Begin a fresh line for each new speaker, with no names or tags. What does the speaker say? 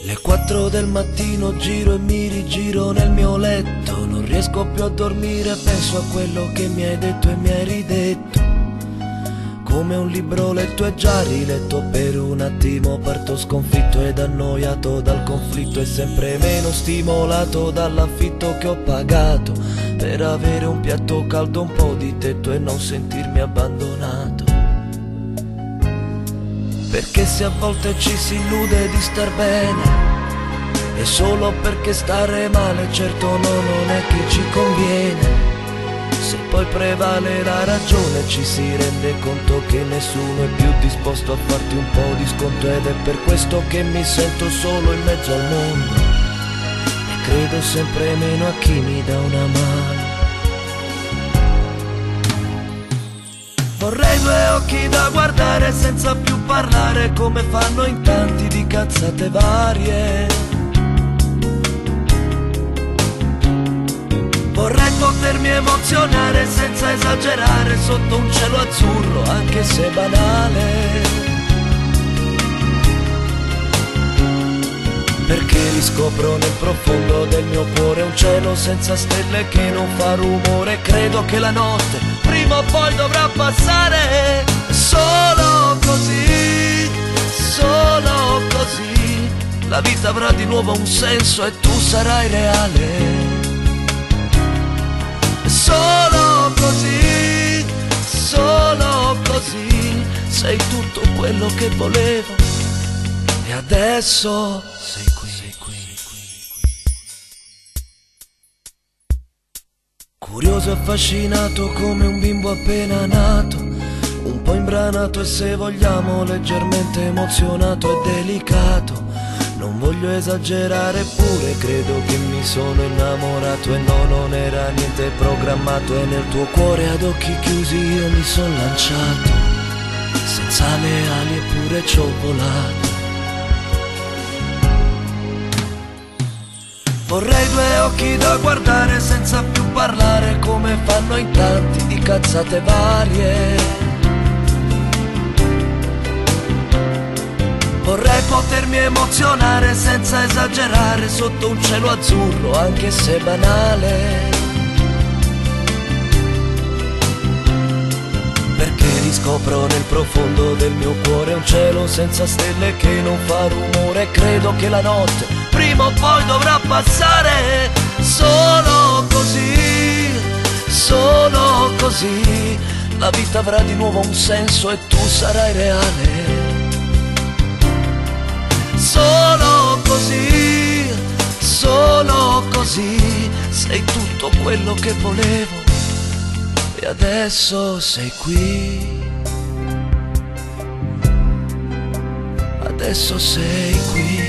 Le quattro del mattino giro e mi rigiro nel mio letto. Non riesco più a dormire, penso a quello che mi hai detto e mi hai ridetto. Come un libro letto e già riletto per un attimo Parto sconfitto ed annoiato dal conflitto E sempre meno stimolato dall'affitto che ho pagato. Per avere un piatto caldo, un po' di tetto e non sentirmi abbandonato perché se a volte ci si illude di star bene È solo perché stare male certo no, non è che ci conviene. Se poi prevale la ragione ci si rende conto che nessuno è più disposto a farti un po' di sconto Ed è per questo che mi sento solo in mezzo al mondo. E credo sempre meno a chi mi dà una mano occhi da guardare senza più parlare come fanno in tanti di cazzate varie. Vorrei potermi emozionare senza esagerare sotto un cielo azzurro, anche se banale. Perché riscopro nel profondo del mio cuore un cielo senza stelle che non fa rumore. Credo che la notte prima o poi dovrà passare. Solo così, solo così, la vita avrà di nuovo un senso e tu sarai reale. Solo così, solo così, sei tutto quello che volevo. E adesso sei qui. Curioso e affascinato come un bimbo appena nato, un po' imbranato e se vogliamo leggermente emozionato e delicato. Non voglio esagerare pure, credo che mi sono innamorato e no, non era niente programmato e nel tuo cuore ad occhi chiusi io mi sono lanciato, senza le ali eppure ci ho volato. Vorrei due occhi da guardare senza più parlare come fanno in tanti di cazzate varie. Vorrei potermi emozionare senza esagerare sotto un cielo azzurro, anche se banale. Perché riscopro nel profondo del mio cuore un cielo senza stelle che non fa rumore. Credo che la notte prima o poi dovrà passare. Solo così, solo così, la vita avrà di nuovo un senso e tu sarai reale. Solo così, solo così, sei tutto quello che volevo e adesso sei qui. Adesso sei qui.